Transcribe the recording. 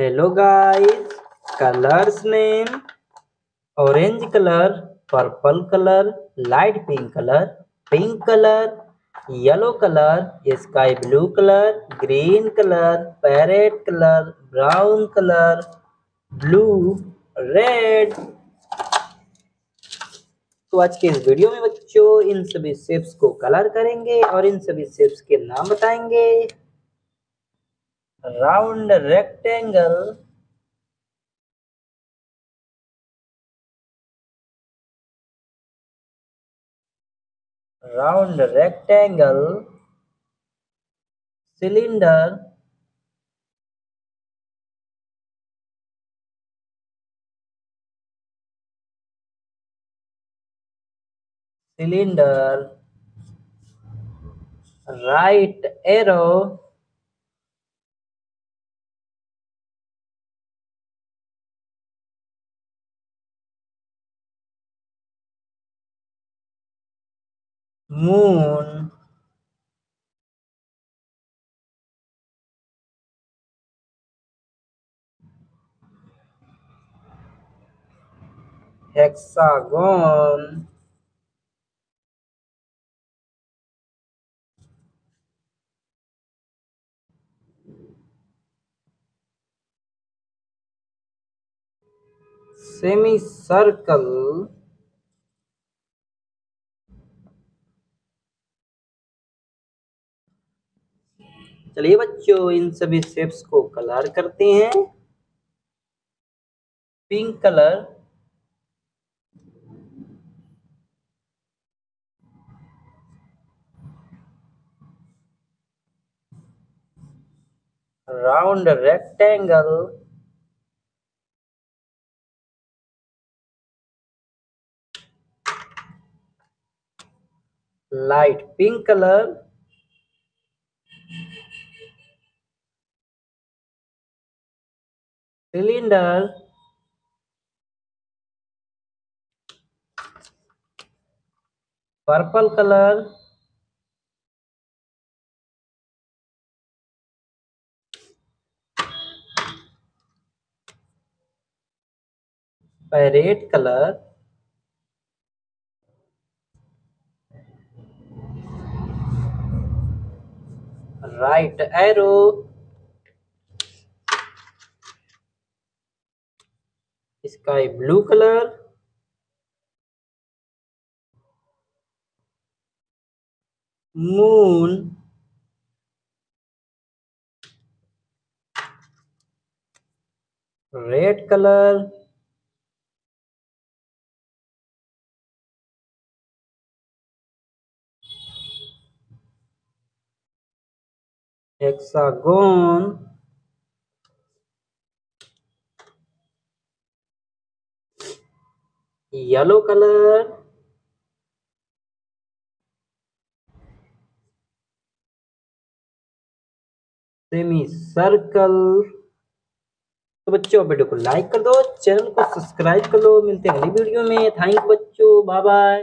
Hello guys colours name orange colour purple colour light pink colour pink colour yellow colour sky blue colour green colour parrot colour brown colour blue red तो आज के इस video में बच्चों, इन सभी shapes को colour करेंगे और इन सभी शेप्स के नाम बताएँगे। round rectangle. Round rectangle. Cylinder. Cylinder. Right arrow. Moon. Hexagon. Semicircle चलिए बच्चों, इन सभी शेप्स को कलर करते हैं। Pink colour round rectangle light pink cylinder. Purple color. By red color. Right arrow. Sky blue color moon red color hexagon yellow color. Semi circle तो बच्चों, video को like कर दो, चैनल को सब्सक्राइब कर लो। मिलते हैं अगली वीडियो में। थैंक बच्चों। Bye bye